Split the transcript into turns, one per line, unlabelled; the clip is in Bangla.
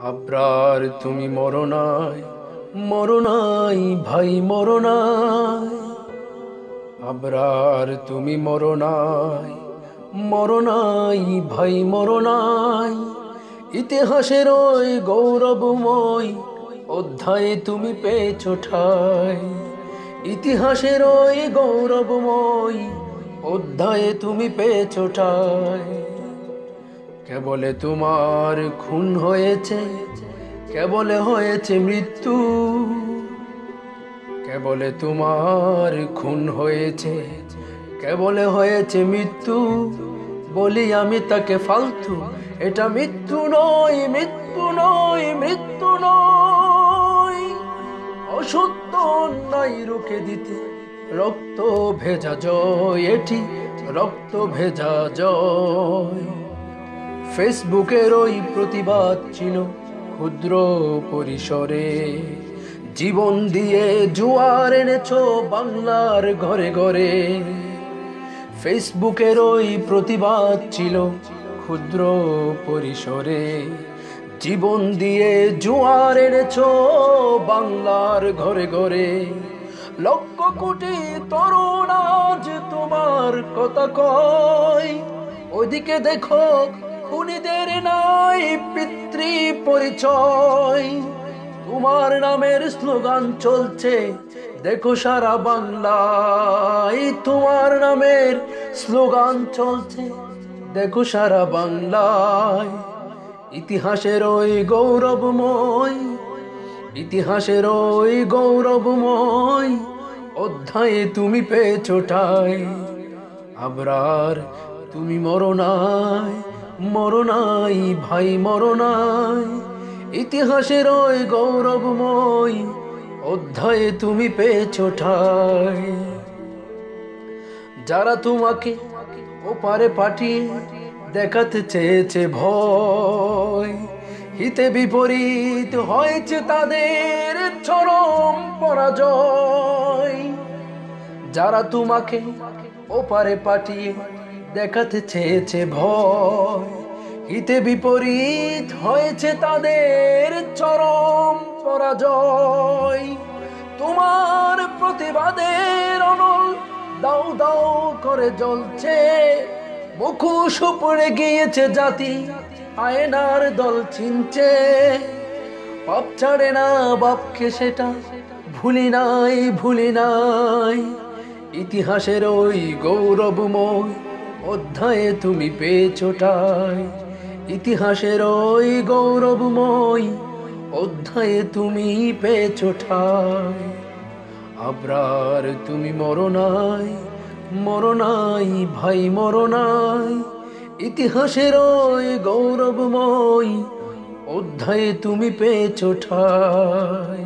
আব্রার তুমি মরনাই মরনাই ভাই মরনাই আব্রার তুমি মরনাই মরনাই ভাই মরনাই ইতিহাসের ওই গৌরবময় অধ্যায়ে তুমি পেয়েছ ঠাই। ইতিহাসের ওই গৌরবময় অধ্যায়ে তুমি পেয়েছ ঠাই। কেবলে তোমার খুন হয়েছে, কেবলে হয়েছে মৃত্যু, কেবলে তোমার খুন হয়েছে, কেবলে হয়েছে মৃত্যু। বলি আমি তাকে ফালতু, এটা মৃত্যু নয় মৃত্যু নয় মৃত্যু নয়। অসত্য অন্যায় রুখে দিতে রক্ত ভেজা জয় এটি, রক্ত ভেজা জয়। ফেসবুকের ওই প্রতিবাদ ছিল ক্ষুদ্র পরিসরে। জীবন দিয়ে জোয়ার এনেছ বাংলার ঘরে ঘরে। ফেসবুকের ওই প্রতিবাদ ছিল ক্ষুদ্র পরিসরে। জীবন দিয়ে জোয়ার এনেছ বাংলার ঘরে ঘরে। লক্ষ কোটি তরুণ আজ তোমার কথা কয়। ওদিকে দেখো খুনিদের নাই পিতৃ পরিচয়। তোমার নামের স্লোগান চলছে, দেখো সারা বাংলায়। তোমার নামের স্লোগান চলছে, দেখো সারা বাংলায়। ইতিহাসের ওই গৌরবময়, ইতিহাসের ওই গৌরবময়, অধ্যায়ে তুমি পেয়েছ ঠাই। আবরার, তুমি মরনাই মরনাই, ভাই মরনাই, ইতিহাসের ওই গৌরবময় অধ্যায়ে তুমি পেয়েছ ঠাই। যারা তোমাকে ওপারে পাঠিয়ে দেখাতে চেয়েছে ভয়, হিতে বিপরীত হয়েছে তাদের চরম পরাজয়। যারা তোমাকে ওপারে পাঠিয়ে দেখাতে চেয়েছে ভয়। হিতে বিপরীত হয়েছে তাদের চরম পরাজয়। তোমার প্রতিবাদের অনল দাও দাও করে জ্বলছে। মুখোশ পড়ে গিয়েছে জাতি, আয়নার দল চিনছে পাপ ছাড়ে না বাপকে সেটা, ভুলি নাই ভুলি নাই। ইতিহাসের ওই গৌরবময় অধ্যায়ে তুমি পেয়েছোটাই। ইতিহাসের ওই গৌরবময় অধ্যায়ে তুমি পেয়েছোটাই। আবরার তুমি মরনাই মরনাই ভাই মরনাই ইতিহাসের ওই গৌরবময় অধ্যায়ে তুমি পেয়েছ ঠাই